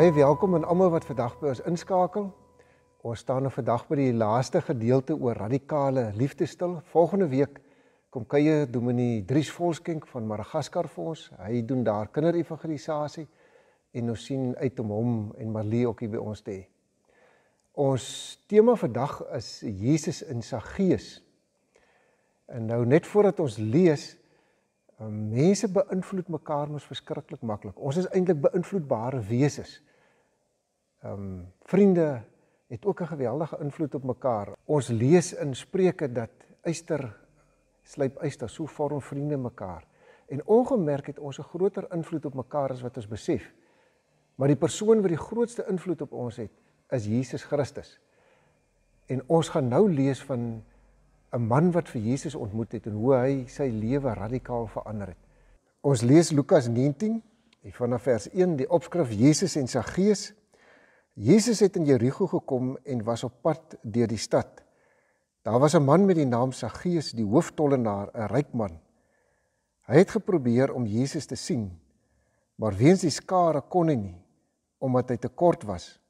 Baie welkom aan almal wat vandag by ons inskakel. Ons staan nou vandag by die laaste gedeelte oor radikale liefdesstil. Volgende week kom kuier Dominee Dries Volskenk van Madagaskar vir ons. Hy doen daar kinderevangelisasie en ons sien uit om hom en Marlie ook hier by ons te hê. Ons tema vandag is Jesus in sy gees. En nou net voordat ons lees, um, mense beïnvloed mekaar mos verskriklik maklik. Ons is eintlik beïnvloedbare wesens. Ehm um, vriende het ook 'n geweldige invloed op mekaar. Ons lees in Spreuke dat eyster slyp eyster, so vorm vriende mekaar. En ongemerk het ons 'n groter invloed op mekaar as wat ons besef. Maar die persoon wat die grootste invloed op ons het, is Jesus Christus. En ons gaan nou lees van 'n man wat vir Jesus ontmoet het en hoe hy sy lewe radikaal verander het. Ons lees Lukas 19 vanaf vers 1 die opskrif Jesus en sy gees. Jesus het in Jerigo gekom en was op pad deur die stad. Daar was 'n man met die naam Saggeus, die hooftollenaar, 'n ryk man. Hy het geprobeer om Jesus te sien, maar weens die skare kon hy nie omdat hy te kort was.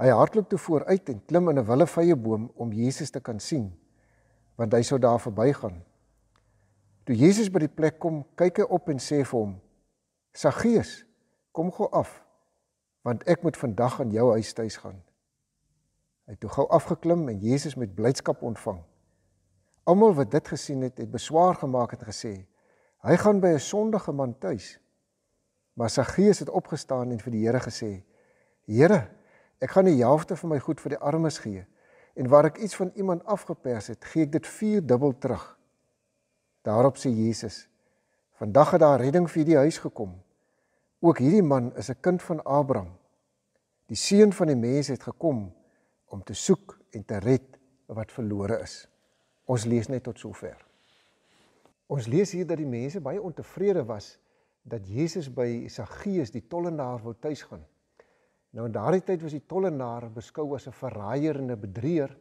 Hy hardloop toe vooruit en klim in 'n willevye boom om Jesus te kan sien, want hy sou daar verbygaan. Toe Jesus by die plek kom, kyk hy op en sê vir hom: "Saggeus, kom gou af, want ek moet vandag aan jou huis tuis gaan." Hy het toe gou afgeklim en Jesus met blydskap ontvang. Almal wat dit gesien het, het beswaar gemaak en gesê: "Hy gaan by 'n sondige man tuis." Maar Saggeus het opgestaan en vir die Here gesê: "Here, ek gaan die helfte van my goed vir die armes gee." en waar ek iets van iemand afgepers het, gee ek dit vierdubbel terug. Daarop sê Jesus: Vandag het daar redding vir die huis gekom. Ook hierdie man is 'n kind van Abraham. Die seun van die mens het gekom om te soek en te red wat verlore is. Ons lees net tot sover. Ons lees hier dat die mense baie ontevrede was dat Jesus by Saggeus die tollenaar wou tuis gaan. Nou in daardie tyd was die tollenaar beskou as 'n verraaier en 'n bedrieër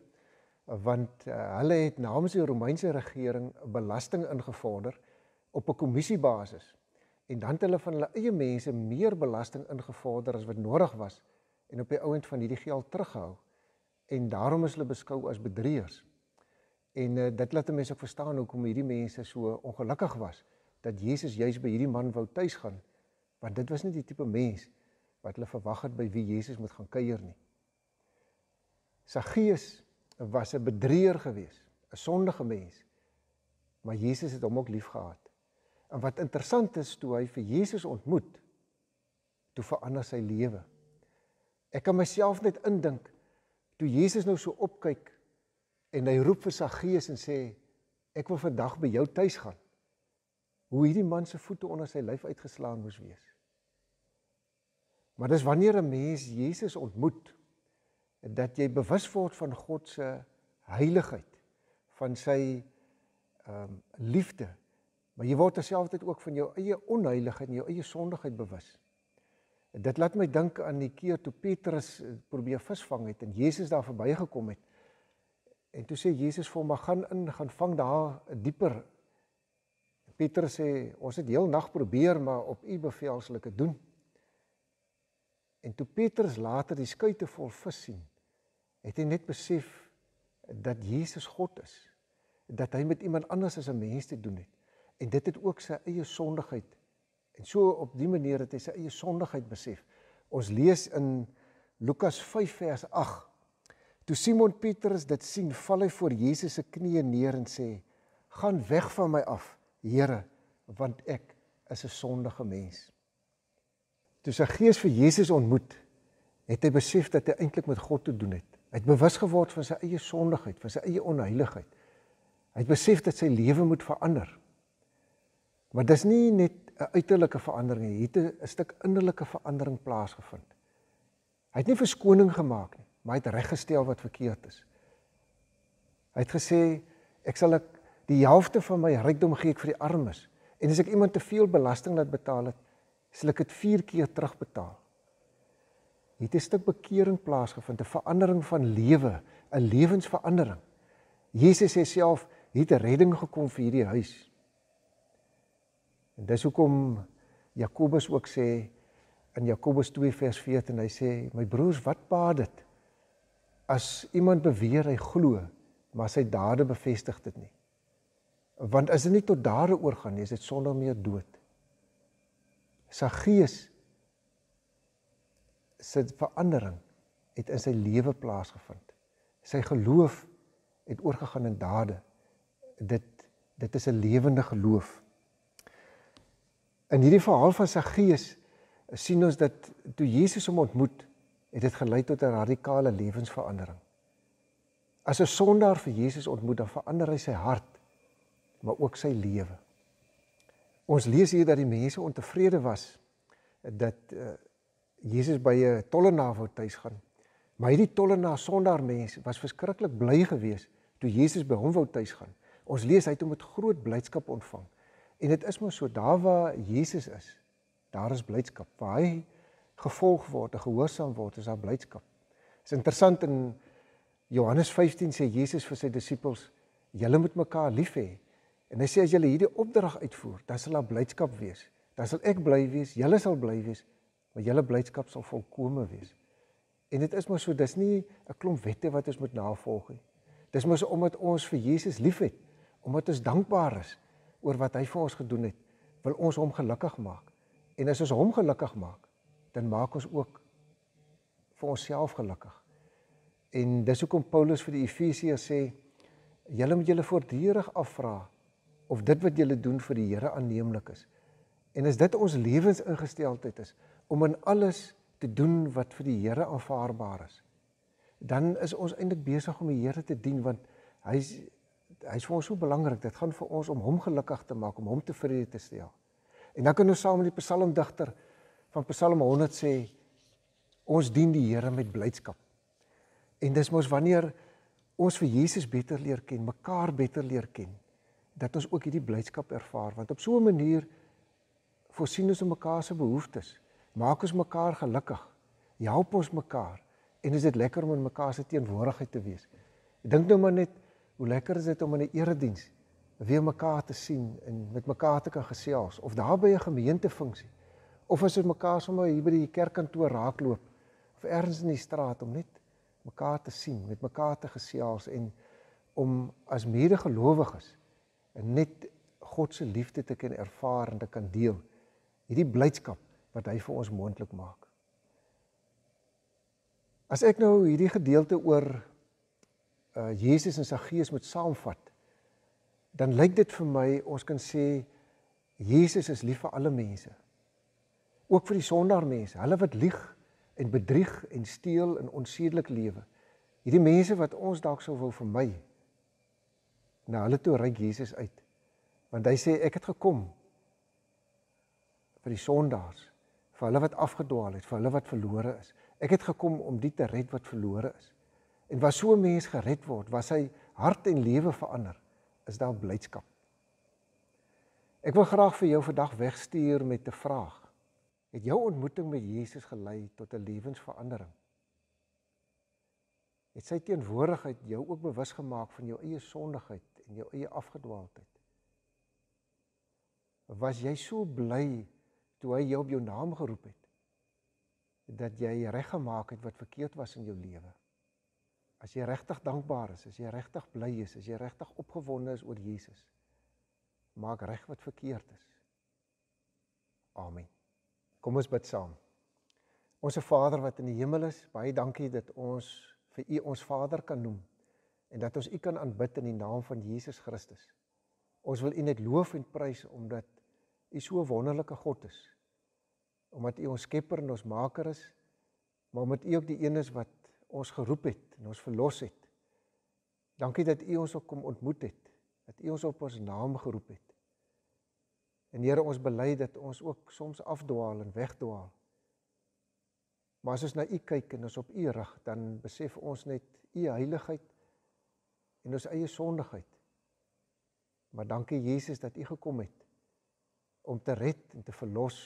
want uh, hulle het namens die Romeinse regering belasting ingevorder op 'n kommissiebasis en dan het hulle van hulle eie mense meer belasting ingevorder as wat nodig was en op die ouend van hierdie geld teruggehou en daarom is hulle beskou as bedrieërs. En uh, dit laat mense ook verstaan hoekom hierdie mense so ongelukkig was dat Jesus juis by hierdie man wou tuis gaan want dit was nie die tipe mens wat hulle verwag het by wie Jesus moet gaan kuier nie. Saggeus was 'n bedrieër gewees, 'n sondige mens. Maar Jesus het hom ook liefgehad. En wat interessant is, toe hy vir Jesus ontmoet, toe verander sy lewe. Ek kan myself net indink toe Jesus nou so opkyk en hy roep vir Saggeus en sê ek wil vandag by jou tuis gaan. Hoe hierdie man se voete onder sy lyf uitgeslaan moes wees. Maar dis wanneer 'n mens Jesus ontmoet dat jy bewus word van God se heiligheid, van sy ehm um, liefde. Maar jy word terselfdertyd ook van jou eie onheiligheid en jou eie sondigheid bewus. Dit laat my dink aan die keer toe Petrus eh, probeer visvang het en Jesus daar verbygekom het. En toe sê Jesus vir hom: "Maar gaan in, gaan vang daar dieper." Petrus sê: "Ons het heel nag probeer, maar op U bevel sal ek dit doen." En toe Petrus later die skuite vol vis sien, het hy net besef dat Jesus God is. Dat hy met iemand anders as 'n mens te doen het. En dit het ook sy eie sondigheid. En so op dië manier het hy sy eie sondigheid besef. Ons lees in Lukas 5 vers 8. Toe Simon Petrus dit sien, val hy voor Jesus se knieë neer en sê: "Gaan weg van my af, Here, want ek is 'n sondige mens." toe sy gees vir Jesus ontmoet, het hy besef dat hy eintlik met God te doen het. Hy het bewus geword van sy eie sondigheid, van sy eie onheiligheid. Hy het besef dat sy lewe moet verander. Maar dis nie net 'n uiterlike verandering nie, hier het 'n stuk innerlike verandering plaasgevind. Hy het nie verskoning gemaak nie, maar hy het reggestel wat verkeerd is. Hy het gesê ek sal ek die helfte van my rykdom gee ek vir die armes. En as ek iemand te veel belasting laat betaal het, sal ek dit 4 keer terugbetaal. Het 'n stuk bekering plaasgevind, 'n verandering van lewe, 'n lewensverandering. Jesus sê self, het 'n redding gekom vir hierdie huis. En dis hoekom Jakobus ook sê in Jakobus 2 vers 14 hy sê my broers wat baat dit as iemand beweer hy glo maar sy dade bevestig dit nie? Want as dit nie tot dade oorgaan nie is dit sonder meer dood. Sy gees sy verandering het in sy lewe plaasgevind. Sy geloof het oorgegaan in dade. Dit dit is 'n lewende geloof in hierdie verhaal van sy gees sien ons dat toe Jesus hom ontmoet, het dit gelei tot 'n radikale lewensverandering. As 'n sondaar vir Jesus ontmoet, dan verander hy sy hart, maar ook sy lewe. Ons lees hier dat die mense ontevrede was dat uh, Jesus by 'n tollenaar wou tuis gaan. Maar hierdie tollenaar sondaar mens was verskriklik bly geweest toe Jesus by hom wou tuis gaan. Ons lees hy het hom met groot blydskap ontvang. En dit is mos so daar waar Jesus is, daar is blydskap. Waar hy gevolg word, gehoorsaam word, is daar blydskap. Dit is interessant in Johannes 15 sê Jesus vir sy disippels, julle moet mekaar lief hê. En hy sê as julle hierdie opdrag uitvoer, dan sal daar blydskap wees. Dan sal ek bly wees, julle sal bly wees, maar julle blydskap sal volkome wees. En dit is mos so, dis nie 'n klomp wette wat ons moet navolg nie. Dis mos omdat ons vir Jesus liefhet, omdat ons dankbaar is oor wat hy vir ons gedoen het, wil ons hom gelukkig maak. En as ons hom gelukkig maak, dan maak ons ook vir onsself gelukkig. En dis hoekom Paulus vir die Efesiërs sê julle moet julle voortdurend afvra of dit wat julle doen vir die Here aanneemlik is. En as dit ons lewensingesteldheid is om in alles te doen wat vir die Here aanvaarbaar is, dan is ons eintlik besig om die Here te dien want hy's hy's vir ons so belangrik. Dit gaan vir ons om hom gelukkig te maak, om hom tevrede te stel. En dan kan ons saam met die psalmdigter van Psalm 100 sê ons dien die Here met blydskap. En dis mos wanneer ons vir Jesus beter leer ken, mekaar beter leer ken, dat ons ook hierdie blydskap ervaar want op so 'n manier voorsien ons mekaar se behoeftes, maak ons mekaar gelukkig, help ons mekaar en is dit lekker om in mekaar se teenwoordigheid te wees. Ek dink nou maar net hoe lekker is dit om in 'n erediens weer mekaar te sien en met mekaar te kan gesels of daar by 'n gemeentefunksie of as ons mekaar sommer hier by die kerkkantoor raakloop of ergens in die straat om net mekaar te sien, met mekaar te gesels en om as medegelowiges net God se liefde te kan ervaar en te kan deel. Hierdie blydskap wat hy vir ons moontlik maak. As ek nou hierdie gedeelte oor uh Jesus en sy gees moet saamvat, dan lyk dit vir my ons kan sê Jesus is lief vir alle mense. Ook vir die sondaar mense, hulle wat lieg en bedrieg en steel en onsedelik lewe. Hierdie mense wat ons dalk sou wou vermy. Nou hulle toe reik Jesus uit. Want hy sê ek het gekom vir die sondaars, vir hulle wat afgedwaal het, vir hulle wat verlore is. Ek het gekom om die te red wat verlore is. En was so 'n mens gered word, was hy hart en lewe verander is daar blydskap. Ek wil graag vir jou vandag wegstuur met 'n vraag. Het jou ontmoeting met Jesus gelei tot 'n lewensverandering? Het sy teenwoordigheid jou ook bewus gemaak van jou eie sondigheid en jou eie afgedwaaldheid? Was jy so bly toe hy jou op jou naam geroep het dat jy reggemaak het wat verkeerd was in jou lewe? As jy regtig dankbaar is, as jy regtig bly is, as jy regtig opgewonde is oor Jesus, maak reg wat verkeerd is. Amen. Kom ons bid saam. Onse Vader wat in die hemel is, baie dankie dat ons vir U ons Vader kan noem en dat ons U kan aanbid in die naam van Jesus Christus. Ons wil U net loof en prys omdat U so 'n wonderlike God is. Omdat U ons Skepper en ons Maker is, maar omdat U ook die een is wat ons geroep het en ons verlos het. Dankie dat U ons ook kom ontmoet het, dat U ons op ons naam geroep het. En Here, ons bely dat ons ook soms afdwaal en wegdwaal. Maar as ons na U kyk en ons op U rig, dan besef ons net U heiligheid en ons eie sondigheid. Maar dankie Jesus dat U gekom het om te red en te verlos.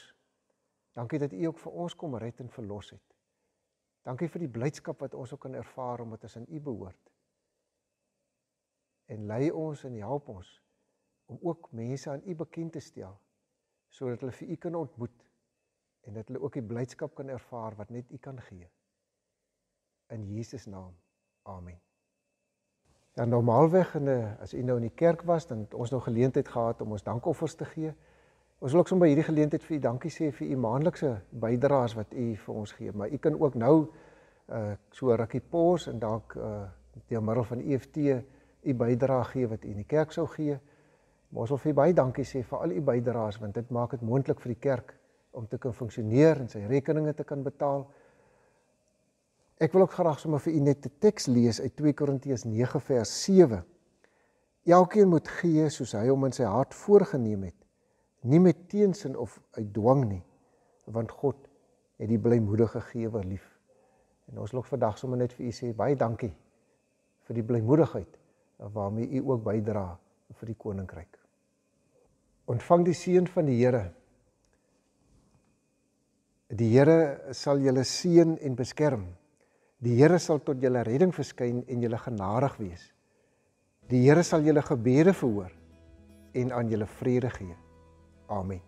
Dankie dat U ook vir ons kom red en verlos het. Dankie vir die blydskap wat ons ook kan ervaar omdat ons aan U behoort. En lei ons en help ons om ook mense aan U bekend te stel sodat hulle vir U kan ontmoet en dat hulle ook die blydskap kan ervaar wat net U kan gee. In Jesus naam. Amen. Ja normaalweg en as u nou in die kerk was, dan het ons nou geleentheid gehad om ons dankoffers te gee. Ons wil ook sommer by hierdie geleentheid vir u dankie sê vir u maandelikse bydraes wat u vir ons gee. Maar u kan ook nou uh so rukkie pos en dalk uh deur middel van EFT u bydrae gee wat u in die kerk sou gee. Maar ons wil vir u baie dankie sê vir al u bydraes want dit maak dit moontlik vir die kerk om te kan funksioneer en sy rekeninge te kan betaal. Ek wil ook graag sommer vir u net 'n teks lees uit 2 Korintiërs 9 vers 7. Elkeen moet gee soos hy hom in sy hart voorgenem het, nie met teensin of uit dwang nie, want God het die blymoedige gewer lief. En ons wil ook vandag sommer net vir u sê baie dankie vir die blymoedigheid waarmee u ook bydra vir die koninkryk. Ontvang die seën van die Here. Die Here sal julle seën en beskerm. Die Here sal tot julle redding verskyn en julle genadig wees. Die Here sal julle gebede verhoor en aan julle vrede gee. Amen.